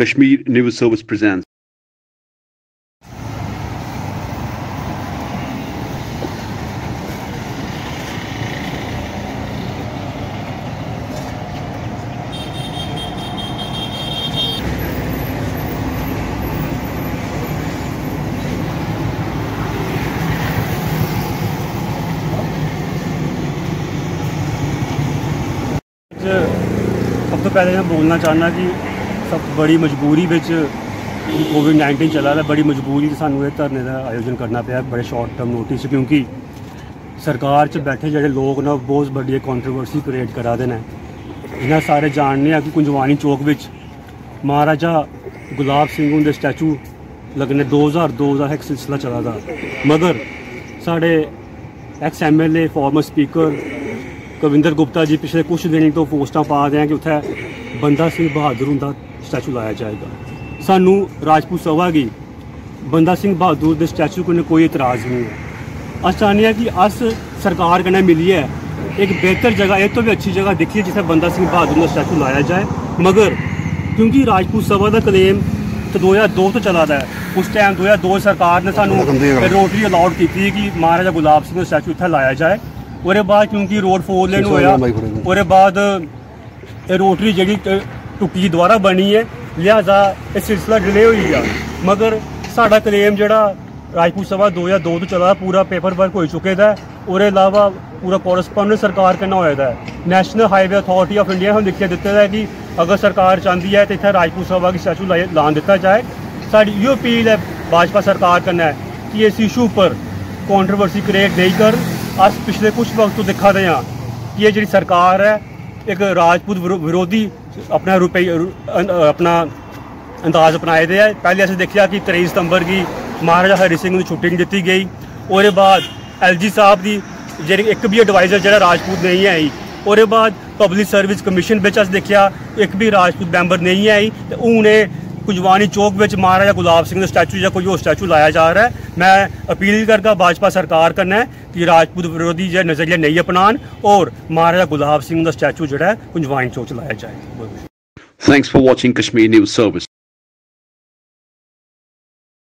Kashmir News Service presents. ਅੱਜ ਸਭ ਤੋਂ ਪਹਿਲੇ ਮੈਂ ਬੋਲਣਾ ਚਾਹੁੰਦਾ ਕਿ ਸਭ ਬੜੀ ਮਜਬੂਰੀ ਵਿੱਚ ਕੋਵਿਡ 19 ਚੱਲਾ ਰਿਹਾ ਬੜੀ ਮਜਬੂਰੀ 'ਚ ਸਾਨੂੰ ਇਹ ਧਰਨੇ ਦਾ ਆਯੋਜਨ ਕਰਨਾ ਪਿਆ, ਬੜੇ ਸ਼ਾਰਟ ਟਰਮ ਨੋਟਿਸ ਕਿਉਂਕਿ ਸਰਕਾਰ 'ਚ ਬੈਠੇ ਜਿਹੜੇ ਲੋਕ ਨਾ ਬਹੁਤ ਵੱਡੀ ਕੰਟਰੋਵਰਸੀ ਕ੍ਰੀਏਟ ਕਰਾ ਦੇਣਾ ਇਹਨਾਂ ਸਾਰੇ ਜਾਣਦੇ ਆ ਕਿ ਕੁੰਜਵਾਨੀ ਚੌਕ ਵਿੱਚ ਮਹਾਰਾਜਾ ਗੁਲਾਬ ਸਿੰਘ ਦੇ ਸਟੈਚੂ ਲੱਗਣੇ 2002 ਦਾ ਇੱਕ ਸਿਲਸਿਲਾ ਚੱਲਾ ਦਾ ਮਗਰ ਸਾਡੇ ex MLA former speaker Kavinder Gupta ji ਪਿਛਲੇ ਕੁਝ ਦਿਨੀ ਤੋਂ ਪੋਸਟਾਂ ਪਾ ਰਹੇ ਆ ਕਿ ਉੱਥੇ ਬੰਦਾ ਸਿੰਘ ਬਹਾਦਰ ਦਾ ਸਟੈਚੂ ਲਾਇਆ ਜਾਏਗਾ। ਸਾਨੂੰ ਰਾਜਪੂਤ ਸਭਾ ਕੀ ਬੰਦਾ ਸਿੰਘ ਬਹਾਦਰ ਦੇ ਸਟੈਚੂ ਕੋਲ ਕੋਈ ਇਤਰਾਜ਼ ਨਹੀਂ ਹੈ। ਅਸੀਂ ਚਾਹੁੰਦੇ ਹਾਂ ਕਿ ਅਸ ਸਰਕਾਰ ਕਨੇ ਮਿਲੀ ਹੈ ਇੱਕ ਬਿਹਤਰ ਜਗ੍ਹਾ ਇਹ ਤੋਂ ਵੀ ਅੱਛੀ ਜਗ੍ਹਾ ਦੇਖੀਏ ਜਿੱਥੇ ਬੰਦਾ ਸਿੰਘ ਬਹਾਦਰ ਦਾ ਸਟੈਚੂ ਲਾਇਆ ਜਾਏ। ਮਗਰ ਕਿਉਂਕਿ ਰਾਜਪੂਤ ਸਭਾ ਦਾ ਕਲੇਮ ਤੇ 2002 ਤੋਂ ਚੱਲਾ ਦਾ ਹੈ। ਉਸ ਟਾਈਮ 2002 ਸਰਕਾਰ ਨੇ ਸਾਨੂੰ ਰੋਟਰੀ ਅਲਾਉਡ ਕੀਤੀ ਕਿ ਮਹਾਰਾਜਾ ਗੁਲਾਬ ਸਿੰਘ ਦਾ ਸਟੈਚੂ ਇੱਥੇ ਲਾਇਆ ਜਾਏ। ਉਹਦੇ ਬਾਅਦ ਕਿਉਂਕਿ ਰੋਡ ਫੋਰ ਲੇਨ ਹੋਇਆ। ਉਹਦੇ ਬਾਅਦ ਇਹ ਰੋਟਰੀ ਜਿਹੜੀ ਟੁੱਟੀ ਦੁਬਾਰਾ ਬਣੀ ਹੈ ਲਿਹਾਜ਼ਾ ਇਹ ਸਿਲਸਿਲਾ ਡਿਲੇ ਹੋਈ ਆ। ਮਗਰ ਸਾਡਾ ਕਲੇਮ ਜਿਹੜਾ ਰਾਜਪੂਤ ਸਭਾ 2002 ਤੋਂ ਚੱਲਾ ਪੂਰਾ ਪੇਪਰ ਵਰਕ ਹੋ ਚੁੱਕੇ ਦਾ। ਉਹਦੇ ਇਲਾਵਾ ਪੂਰਾ ਕੋਰਸਪੋਂਡੈਂਟ ਸਰਕਾਰ ਕਰਨਾ ਹੋਇਆ ਦਾ। National highway authority of India ਨੂੰ ਲਿਖਿਆ ਦਿੱਤਾ ਹੈ ਕਿ ਅਗਰ ਸਰਕਾਰ ਚਾਹੁੰਦੀ ਹੈ ਤਾਂ ਇੱਥੇ ਰਾਜਪੂਤ ਸਭਾ ਦੀ ਸਟੈਚੂ ਲਾਉਣ ਦਿੱਤਾ ਜਾਏ। ਸਾਡੀ ਇਹੋ ਅਪੀਲ ਹੈ ਭਾਜਪਾ ਸਰਕਾਰ ਕਰਨਾ ਹੈ ਕਿ ਇਸ ਇਸ਼ੂ ਪਰ ਕੰਟਰੋਵਰਸੀ ਕ੍ਰੀਏਟ ਨਹੀਂ ਕਰ ਅੱਜ ਪਿਛਲੇ ਕੁਝ ਵਕਤ ਤੋਂ ਦਿਖਾ ਰਹੇ ਹਾਂ ਕਿ ਇਹ ਜਿਹੜੀ ਸਰਕਾਰ ਹੈ, ਇੱਕ ਰਾਜਪੂਤ ਵਿਰੋਧੀ ਆਪਣਾ ਰੁਪਏ ਆਪਣਾ ਅੰਦਾਜ਼ ਅਪਣਾਏ ਦੇ ਹੈ ਪਹਿਲੇ ਅਸੀਂ ਦੇਖਿਆ ਕਿ 23 ਸਤੰਬਰ ਦੀ ਮਹਾਰਾਜਾ ਹਰੀ ਸਿੰਘ ਨੂੰ ਛੁੱਟੀ ਨਹੀਂ ਦਿੱਤੀ ਗਈ। ਉਹਦੇ ਬਾਅਦ ਐਲਜੀ ਸਾਹਿਬ ਦੀ ਜਿਹੜੀ ਇੱਕ ਵੀ ਐਡਵਾਈਜ਼ਰ ਜਿਹੜਾ ਰਾਜਪੂਤ ਨਹੀਂ ਆਈ, ਉਹਦੇ ਬਾਅਦ ਪਬਲਿਕ ਸਰਵਿਸ ਕਮਿਸ਼ਨ ਵਿੱਚ ਅਸੀਂ ਦੇਖਿਆ, ਇੱਕ ਵੀ ਰਾਜਪੂਤ ਮੈਂਬਰ ਨਹੀਂ ਆਈ ਤੇ ਹੁਣ ਇਹ ਕੁਜਵਾਨੀ ਚੌਕ ਵਿੱਚ ਮਹਾਰਾਜਾ ਗੁਲਾਬ ਸਿੰਘ ਦਾ ਸਟੈਚੂ ਜਾਂ ਕੋਈ ਹੋਰ ਸਟੈਚੂ ਲਾਇਆ ਜਾ ਰਿਹਾ ਹੈ ਮੈਂ ਅਪੀਲ ਕਰਦਾ, ਭਾਜਪਾ ਸਰਕਾਰ ਕਰਨਾ ਕਿ ਰਾਜਪੂਤ ਵਿਰੋਧੀ ਜਿਹੜਾ ਨਜ਼ਰੀਆ ਨਹੀਂ ਅਪਣਾਉਣ ਔਰ ਮਹਾਰਾਜਾ ਗੁਲਾਬ ਸਿੰਘ ਦਾ ਸਟੈਚੂ ਜਿਹੜਾ ਹੈ ਕੁੰਜਵਾਨੀ ਚੌਕ 'ਚ ਲਾਇਆ ਜਾਏ thanks for watching Kashmir News Service.